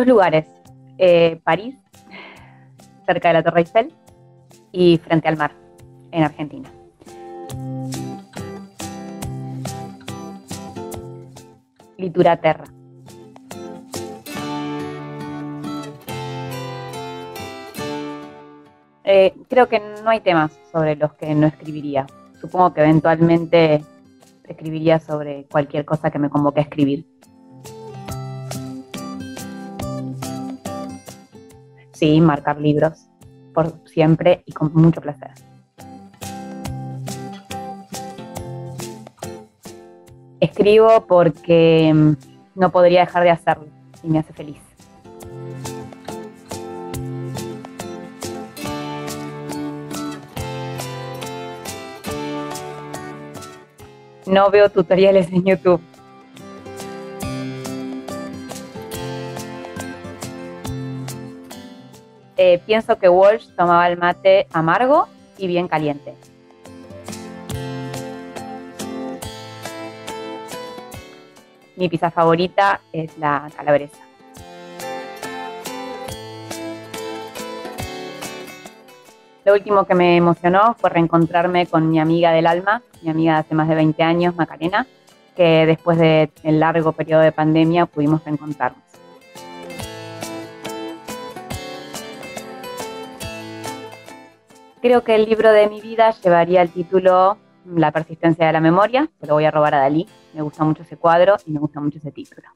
Dos lugares, eh, París, cerca de la Torre Eiffel, y frente al mar, en Argentina. Litura Terra. Eh, creo que no hay temas sobre los que no escribiría. Supongo que eventualmente escribiría sobre cualquier cosa que me convoque a escribir. Sí, marcar libros, por siempre y con mucho placer. Escribo porque mm, no podría dejar de hacerlo y me hace feliz. No veo tutoriales en YouTube. Eh, pienso que Walsh tomaba el mate amargo y bien caliente. Mi pizza favorita es la calabresa. Lo último que me emocionó fue reencontrarme con mi amiga del alma, mi amiga de hace más de 20 años, Macarena, que después del largo periodo de pandemia pudimos reencontrarnos. Creo que el libro de mi vida llevaría el título La persistencia de la memoria, se lo voy a robar a Dalí, me gusta mucho ese cuadro y me gusta mucho ese título.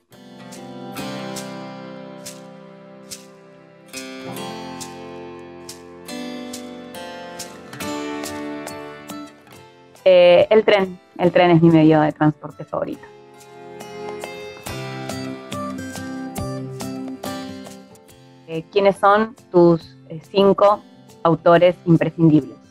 Eh, el tren, el tren es mi medio de transporte favorito. Eh, ¿Quiénes son tus eh, cinco autores imprescindibles?